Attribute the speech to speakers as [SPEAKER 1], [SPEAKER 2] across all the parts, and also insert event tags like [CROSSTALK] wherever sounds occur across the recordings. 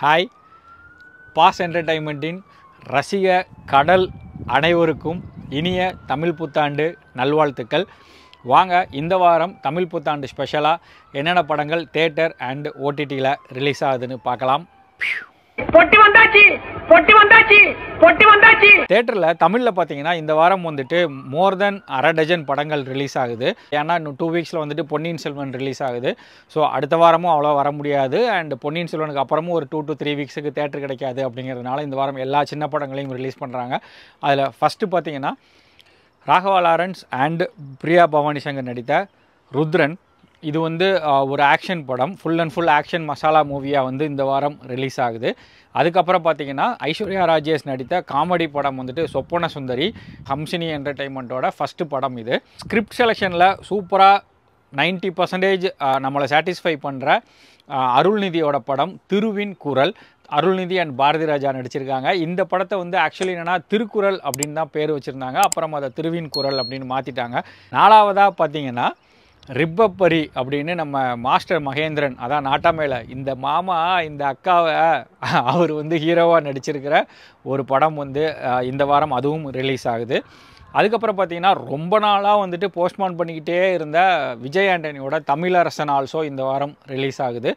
[SPEAKER 1] Hi boss என்டர்டைன்மெண்ட்டின் ரசிக கடல் அனைவருக்கும் இனிய தமிழ் புத்தாண்டு நல்வாழ்த்துக்கள். வாங்க இந்த வாரம் தமிழ் புத்தாண்டு ஸ்பெஷலாக என்னென்ன படங்கள் தேட்டர் அண்ட் ஓடிடியில் ரிலீஸ் ஆகுதுன்னு பார்க்கலாம்.
[SPEAKER 2] பொட்டி வந்தாச்சு பொட்டி வந்தாச்சு பொட்டி வந்தாச்சு.
[SPEAKER 1] தேட்டரில் தமிழில் பார்த்தீங்கன்னா இந்த வாரம் வந்துட்டு மோர் தென் அரை டஜன் படங்கள் ரிலீஸ் ஆகுது. ஏன்னா இன்னும் டூ வீக்ஸில் வந்துட்டு பொன்னியின் செல்வன் ரிலீஸ் ஆகுது. ஸோ அடுத்த வாரமும் அவ்வளோ வர முடியாது. அண்ட் பொன்னியின் செல்வனுக்கு அப்புறமும் ஒரு டூ டு த்ரீ வீக்ஸுக்கு தேட்டர் கிடைக்காது அப்படிங்கிறதுனால இந்த வாரம் எல்லா சின்ன படங்களையும் ரிலீஸ் பண்ணுறாங்க அதில் ஃபஸ்ட்டு பார்த்தீங்கன்னா ராகவா லாரன்ஸ் அண்ட் பிரியா பவானி சங்கர் நடித்த ருத்ரன் இது வந்து ஒரு ஆக்ஷன் படம். Full and full action masala மூவியாக வந்து இந்த வாரம் ரிலீஸ் ஆகுது. அதுக்கப்புறம் பார்த்தீங்கன்னா ஐஸ்வர்யா ராஜேஷ் நடித்த காமெடி படம் வந்துட்டு சொப்பன சுந்தரி ஹம்சினி என்டர்டைன்மெண்ட்டோட ஃபஸ்ட்டு படம் இது. ஸ்கிரிப்ட் செலெக்ஷனில் சூப்பராக நைன்ட்டி பர்சன்டேஜ் நம்மளை சாட்டிஸ்ஃபை பண்ணுற அருள்நிதியோட படம் திருவின் குரல். அருள்நிதி அண்ட் பாரதி ராஜா நடிச்சிருக்காங்க. இந்த படத்தை வந்து ஆக்சுவலி என்னென்னா திருக்குறள் அப்படின்னு தான் பேர் வச்சுருந்தாங்க. அப்புறம் அதை திருவின் குரல் அப்படின்னு மாற்றிட்டாங்க நாலாவதாக பார்த்தீங்கன்னா ரிப்பப்பரி அப்படின்னு நம்ம மாஸ்டர் மகேந்திரன் அதான் நாட்டாமேல இந்த மாமா இந்த அக்காவை அவர் வந்து ஹீரோவாக நடிச்சிருக்கிற ஒரு படம் வந்து இந்த வாரம் அதுவும் ரிலீஸ் ஆகுது. அதுக்கப்புறம் பார்த்தீங்கன்னா ரொம்ப நாளாக வந்துட்டு போஸ்ட்மான் பண்ணிக்கிட்டே இருந்த விஜய் ஆண்டனியோட தமிழரசன் ஆல்சோ இந்த வாரம் ரிலீஸ் ஆகுது.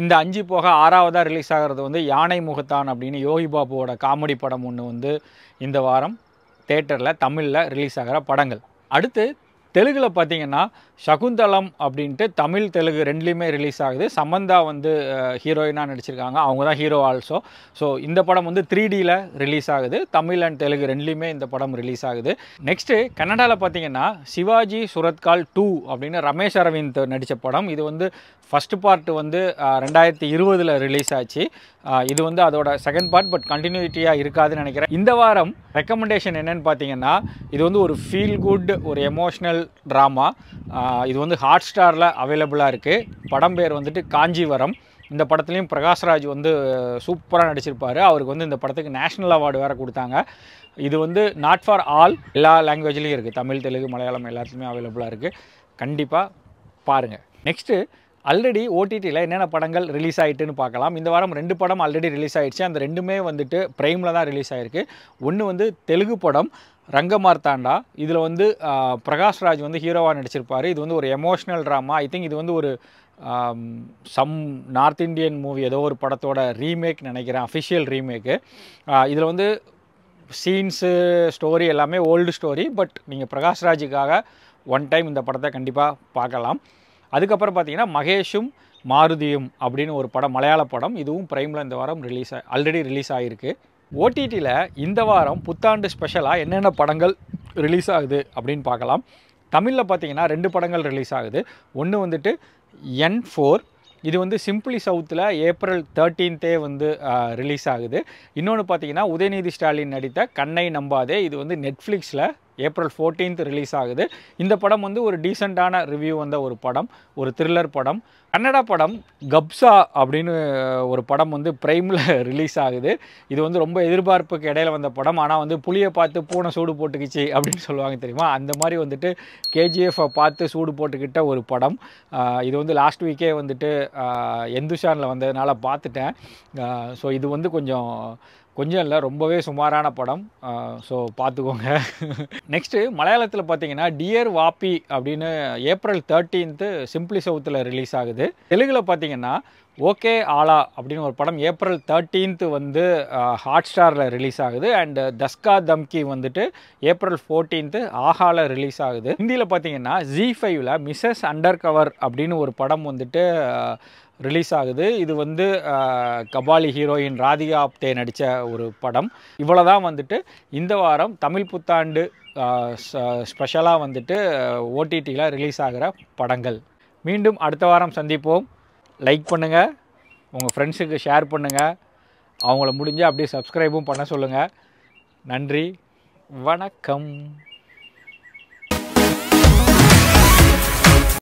[SPEAKER 1] இந்த அஞ்சு போக ஆறாவதாக ரிலீஸ் ஆகிறது வந்து யானை முகத்தான் அப்படின்னு யோகி பாபுவோட காமெடி படம் ஒன்று வந்து இந்த வாரம் தேட்டரில் தமிழில் ரிலீஸ் ஆகிற படங்கள். அடுத்து தெலுங்கில் பார்த்தீங்கன்னா சகுந்தலம் அப்படின்ட்டு தமிழ் தெலுங்கு ரெண்டுலேயுமே ரிலீஸ் ஆகுது. சமந்தா வந்து ஹீரோயினாக நடிச்சிருக்காங்க. அவங்க தான் ஹீரோ ஆல்சோ ஸோ இந்த படம் வந்து த்ரீ டியில் ரிலீஸ் ஆகுது. தமிழ் அண்ட் தெலுங்கு ரெண்டுலேயுமே இந்த படம் ரிலீஸ் ஆகுது. நெக்ஸ்ட்டு கன்னடாவில் பார்த்தீங்கன்னா சிவாஜி சுரத்கால் டூ அப்படின்னு ரமேஷ் அரவிந்த் நடித்த படம். இது வந்து ஃபஸ்ட்டு பார்ட் வந்து ரெண்டாயிரத்தி இருபதில் ரிலீஸ் ஆச்சு. இது வந்து அதோட செகண்ட் பார்ட் பட் கண்டினியூட்டியாக இருக்காதுன்னு நினைக்கிறேன். இந்த வாரம் ரெக்கமெண்டேஷன் என்னென்னு பார்த்தீங்கன்னா இது வந்து ஒரு ஃபீல் குட் ஒரு எமோஷ்னல் ட்ராமா இது வந்து ஹாட் ஸ்டாரில் அவைலபிளாக இருக்குது படம் பேர் வந்துட்டு காஞ்சிவரம். இந்த படத்துலையும் பிரகாஷ்ராஜ் வந்து சூப்பராக நடிச்சிருப்பார். அவருக்கு வந்து இந்த படத்துக்கு நேஷ்னல் அவார்டு வேறு கொடுத்தாங்க. இது வந்து நாட் ஃபார் ஆல் எல்லா லாங்குவேஜ்லேயும் இருக்குது தமிழ் தெலுங்கு மலையாளம் எல்லாத்துலேயுமே அவைலபிளாக இருக்குது கண்டிப்பாக பாருங்கள் நெக்ஸ்ட்டு ஆல்ரெடி ஓடிடியில் என்னென்ன படங்கள் ரிலீஸ் ஆகிட்டுன்னு பார்க்கலாம். இந்த வாரம் ரெண்டு படம் ஆல்ரெடி ரிலீஸ் ஆகிடுச்சு அந்த ரெண்டுமே வந்துட்டு ப்ரைமில் தான் ரிலீஸ் ஆகிருக்கு ஒன்று வந்து தெலுங்கு படம் ரங்கமார்த்தாண்டா. இதில் வந்து பிரகாஷ்ராஜ் வந்து ஹீரோவாக நடிச்சிருப்பார். இது வந்து ஒரு எமோஷ்னல் ட்ராமா ஐ திங்க் இது வந்து ஒரு சம் நார்த் இந்தியன் மூவி ஏதோ ஒரு படத்தோட ரீமேக் நினைக்கிறேன். அஃபிஷியல் ரீமேக்கு இதில் வந்து சீன்ஸு ஸ்டோரி எல்லாமே ஓல்டு ஸ்டோரி பட் நீங்கள் பிரகாஷ்ராஜுக்காக ஒன் டைம் இந்த படத்தை கண்டிப்பாக பார்க்கலாம். அதுக்கப்புறம் பார்த்தீங்கன்னா மகேஷும் மாருதியும் அப்படின்னு ஒரு படம் மலையாள படம். இதுவும் ப்ரைமில் இந்த வாரம் ரிலீஸ் ஆல்ரெடி ரிலீஸ் ஆகிருக்கு ஓடிடியில் இந்த வாரம் புத்தாண்டு ஸ்பெஷலாக என்னென்ன படங்கள் ரிலீஸ் ஆகுது அப்படின்னு பார்க்கலாம். தமிழில் பார்த்தீங்கன்னா ரெண்டு படங்கள் ரிலீஸ் ஆகுது. ஒன்று வந்துட்டு என் ஃபோர் இது வந்து சிம்பிளி சவுத்தில் ஏப்ரல் தேர்ட்டீன்த்தே வந்து ரிலீஸ் ஆகுது. இன்னொன்று பார்த்தீங்கன்னா உதயநிதி ஸ்டாலின் நடித்த கண்ணை நம்பாதே இது வந்து நெட்ஃப்ளிக்ஸில் ஏப்ரல் 14th ரிலீஸ் ஆகுது. இந்த படம் வந்து ஒரு டீசெண்டான ரிவ்யூ வந்த ஒரு படம் ஒரு த்ரில்லர் படம். கன்னடா படம் கப்சா அப்படின்னு ஒரு படம் வந்து ப்ரைமில் ரிலீஸ் [LAUGHS] ஆகுது. இது வந்து ரொம்ப எதிர்பார்ப்புக்கு இடையில வந்த படம். ஆனால் வந்து புளியை பார்த்து பூனை சூடு போட்டுக்கிச்சு அப்படின்னு சொல்லுவாங்க தெரியுமா? அந்த மாதிரி வந்துட்டு கேஜிஎஃப்பை பார்த்து சூடு போட்டுக்கிட்ட ஒரு படம். இது வந்து லாஸ்ட் வீக்கே வந்துட்டு எந்துஷானில் வந்ததுனால பார்த்துட்டேன். ஸோ இது வந்து கொஞ்சம் கொஞ்சம் இல்லை ரொம்பவே சுமாரான படம். ஸோ பார்த்துக்கோங்க நெக்ஸ்ட்டு மலையாளத்தில் பார்த்தீங்கன்னா டியர் வாப்பி அப்படின்னு ஏப்ரல் தேர்ட்டீன்த்து சிம்பிளி சவுத்தில் ரிலீஸ் ஆகுது. தெலுங்கில் பார்த்தீங்கன்னா ஓகே ஆலா அப்படின்னு ஒரு படம் ஏப்ரல் தேர்ட்டீன்த்து வந்து ஹாட் ஸ்டாரில் ரிலீஸ் ஆகுது. அண்ட் தஸ்கா தம்கி வந்துட்டு ஏப்ரல் ஃபோர்டீன்த்து ஆஹாவில் ரிலீஸ் ஆகுது. ஹிந்தியில் பார்த்தீங்கன்னா ஜி ஃபைவ்ல மிஸ்ஸஸ் அண்டர் கவர் அப்படின்னு ஒரு படம் வந்துட்டு ரிலீஸ் ஆகுது இது வந்து கபாலி ஹீரோயின் ராதிகா ஆப்தே நடித்த ஒரு படம். இவ்வளோ தான் வந்துட்டு இந்த வாரம் தமிழ் புத்தாண்டு ஸ்பெஷலாக வந்துட்டு ஓடிடியில் ரிலீஸ் ஆகிற படங்கள். மீண்டும் அடுத்த வாரம் சந்திப்போம். லைக் பண்ணுங்கள் உங்கள் ஃப்ரெண்ட்ஸுக்கு ஷேர் பண்ணுங்கள் அவங்கள முடிஞ்சு அப்படியே சப்ஸ்கிரைபும் பண்ண சொல்லுங்கள் நன்றி. வணக்கம்.